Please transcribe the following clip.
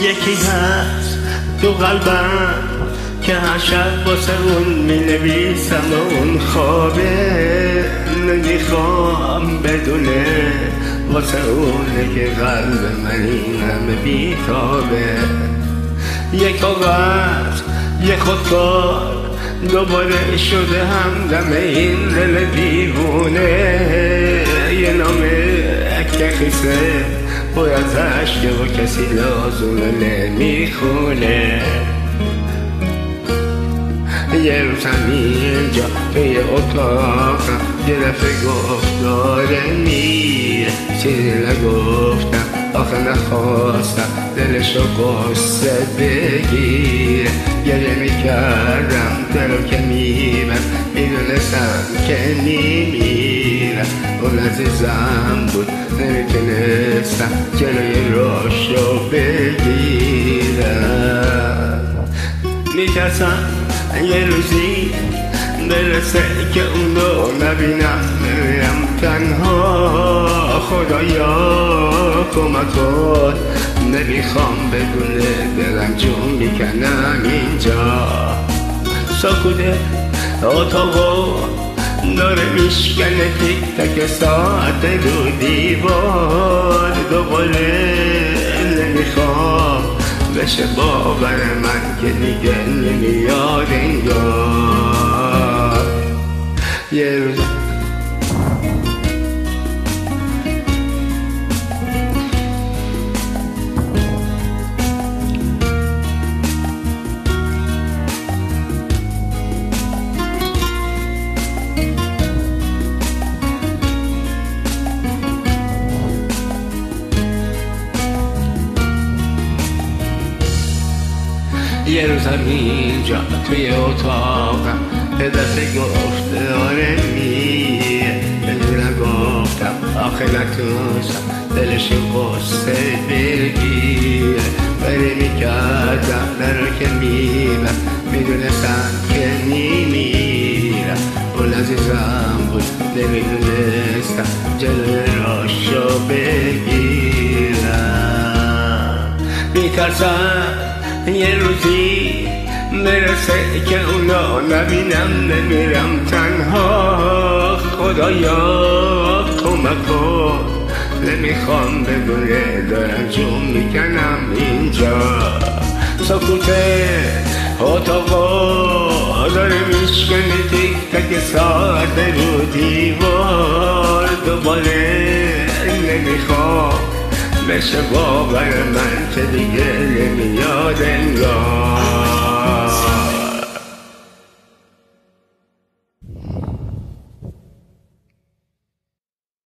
یکی هست تو قلبم که هر شب واسه اون می نویسم و اون خوابه نمی‌خوام بدونه واسه اونه که قلب من این همه بیتابه. یک کاغذ یه خودکار دوباره شده هم دم این دل دیوونه. یه نامه که خیسه. باید عشق و کسی لازونه نمی‌خونه. یه روز اینجا توی اتاقم یه دفعه گفت داره میره. چیزی نگفتم آخه نخواستم دلشو قصه بگیره. گریه می‌کردم دلو که میبم می‌دونستم که نیمیرم اون عزیزم بود. نمی‌تونستم جلوی راشو بگیرم. میترسم یه روزی برسه که اونو نبینم. نمیم تنها. خدایا کمک کن. نمی‌خوام بدونه دلم جون می‌کنم اینجا. سکوته اتاقو داره میشکنه تیک تک ساعت رو دیوار دوباره نمی‌خوام. بشه باور من که دیگه نمیاد. یه روزم اینجا توی اتاقم یه دفعه گفت داره میره بدونم گفتم آخه نتونستم دلش قصه بگیره بری می‌کردم درو که میبم می‌دونستم که نیمیرم اون عزیزم بود نمی‌دونستم جلوی راشو بگیرم میترسم یه روزی برسه که اونا نبینم نمیرم تنها. خدایا کمک کن نمی‌خوام بدونه دارم جون می‌کنم اینجا. سکوته اتاقا داره میشکنه تیک تک ساعت رو بشه باور من که دیگه نمیاد انگار.